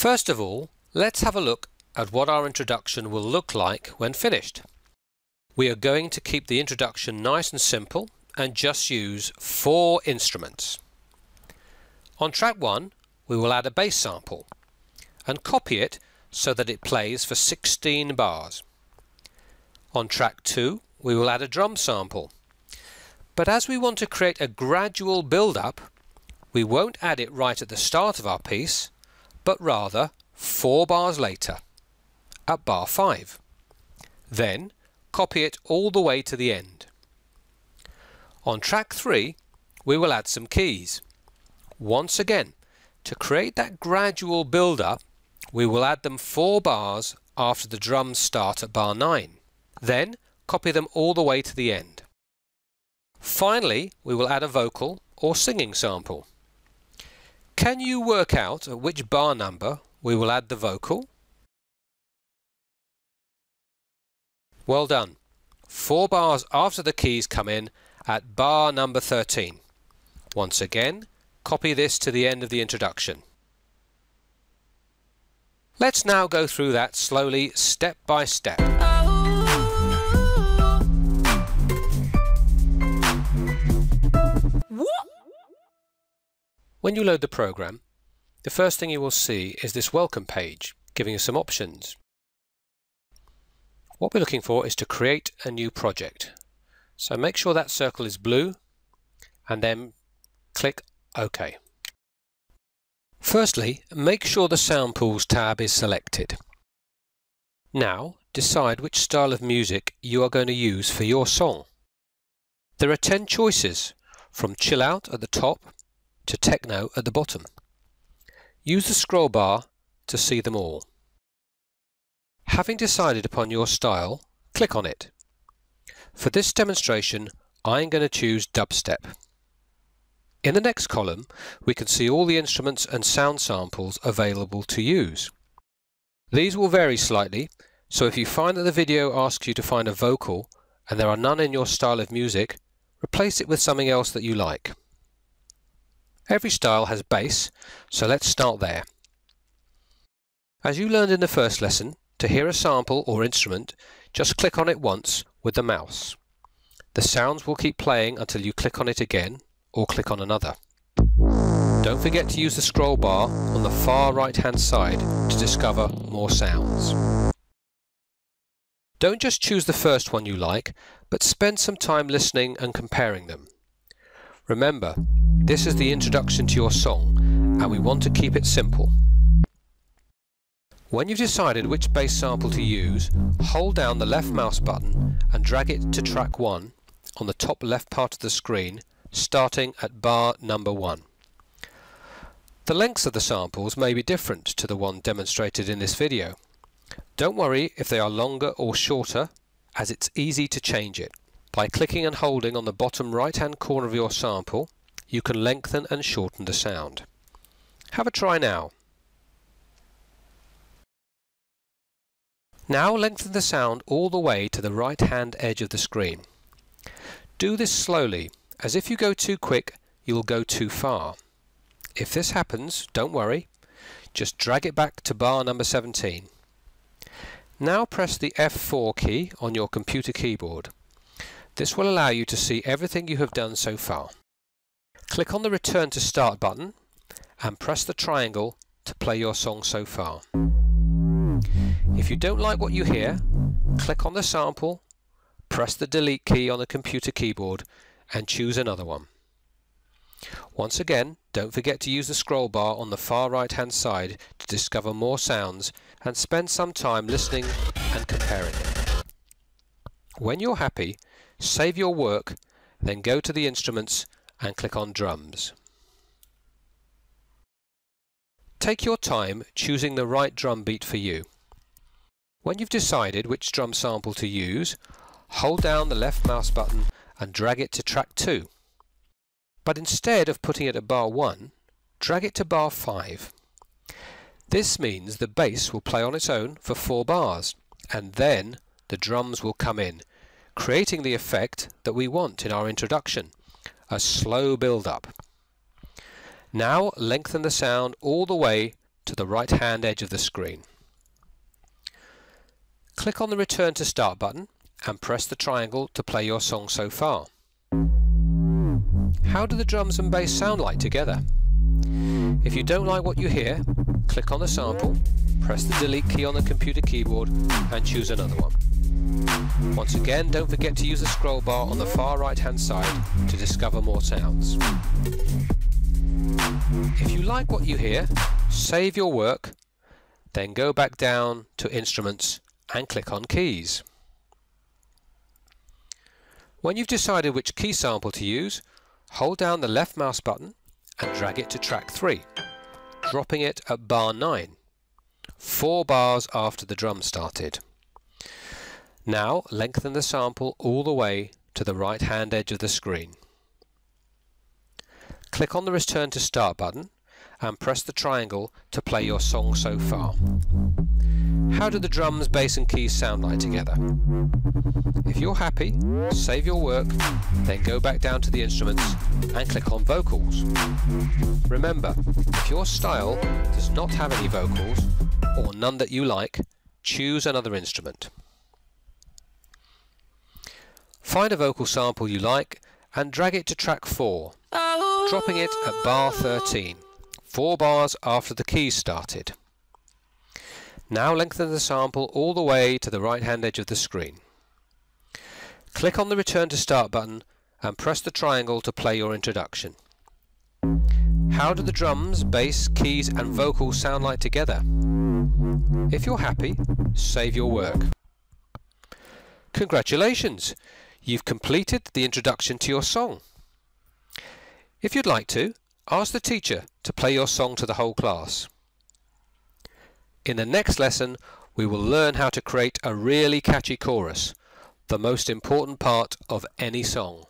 First of all, let's have a look at what our introduction will look like when finished. We are going to keep the introduction nice and simple and just use four instruments. On track 1 we will add a bass sample and copy it so that it plays for 16 bars. On track 2 we will add a drum sample but as we want to create a gradual build-up we won't add it right at the start of our piece but rather four bars later at bar 5. Then copy it all the way to the end. On track 3 we will add some keys. Once again, to create that gradual build-up we will add them 4 bars after the drums start at bar 9. Then copy them all the way to the end. Finally we will add a vocal or singing sample. Can you work out at which bar number we will add the vocal Well done. Four bars after the keys come in at bar number 13. Once again, copy this to the end of the introduction. Let's now go through that slowly, step by step. When you load the program, the first thing you will see is this welcome page, giving you some options. What we're looking for is to create a new project. So make sure that circle is blue and then click OK. Firstly, make sure the Sound Pools tab is selected. Now, decide which style of music you are going to use for your song. There are 10 choices, from chill out at the top to techno at the bottom. Use the scroll bar to see them all. Having decided upon your style, click on it. For this demonstration, I'm going to choose dubstep. In the next column, we can see all the instruments and sound samples available to use. These will vary slightly, so if you find that the video asks you to find a vocal and there are none in your style of music, replace it with something else that you like. Every style has bass, so let's start there. As you learned in the first lesson, to hear a sample or instrument, just click on it once with the mouse. The sounds will keep playing until you click on it again or click on another. Don't forget to use the scroll bar on the far right hand side to discover more sounds. Don't just choose the first one you like, but spend some time listening and comparing them. Remember, this is the introduction to your song and we want to keep it simple. When you've decided which bass sample to use, hold down the left mouse button and drag it to track 1 on the top left part of the screen, starting at bar number 1. The lengths of the samples may be different to the one demonstrated in this video. Don't worry if they are longer or shorter, as it's easy to change it. By clicking and holding on the bottom right hand corner of your sample, you can lengthen and shorten the sound. Have a try now. Now lengthen the sound all the way to the right hand edge of the screen. Do this slowly, as if you go too quick you will go too far. If this happens, don't worry, just drag it back to bar number 17. Now press the F4 key on your computer keyboard. This will allow you to see everything you have done so far. Click on the Return to Start button and press the triangle to play your song so far. If you don't like what you hear, click on the sample, press the delete key on the computer keyboard and choose another one. Once again, don't forget to use the scroll bar on the far right hand side to discover more sounds and spend some time listening and comparing When you're happy, save your work, then go to the instruments and click on drums. Take your time choosing the right drum beat for you. When you've decided which drum sample to use, hold down the left mouse button and drag it to track 2. But instead of putting it at bar 1, drag it to bar 5. This means the bass will play on its own for 4 bars, and then the drums will come in, creating the effect that we want in our introduction, a slow build-up. Now lengthen the sound all the way to the right hand edge of the screen. Click on the Return to Start button and press the triangle to play your song so far. How do the drums and bass sound like together? If you don't like what you hear, click on the sample, press the delete key on the computer keyboard and choose another one. Once again, don't forget to use the scroll bar on the far right hand side to discover more sounds. If you like what you hear, save your work, then go back down to Instruments and click on Keys. When you've decided which key sample to use, hold down the left mouse button and drag it to track 3, dropping it at bar 9, four bars after the drum started. Now lengthen the sample all the way to the right hand edge of the screen. Click on the Return to Start button and press the triangle to play your song so far. How do the drums, bass and keys sound like together? If you're happy, save your work, then go back down to the instruments and click on vocals. Remember, if your style does not have any vocals, or none that you like, choose another instrument. Find a vocal sample you like and drag it to track 4, dropping it at bar 13, 4 bars after the keys started. Now lengthen the sample all the way to the right hand edge of the screen. Click on the Return to Start button and press the triangle to play your introduction. How do the drums, bass, keys and vocals sound like together? If you're happy, save your work. Congratulations! You've completed the introduction to your song. If you'd like to, ask the teacher to play your song to the whole class. In the next lesson, we will learn how to create a really catchy chorus, the most important part of any song.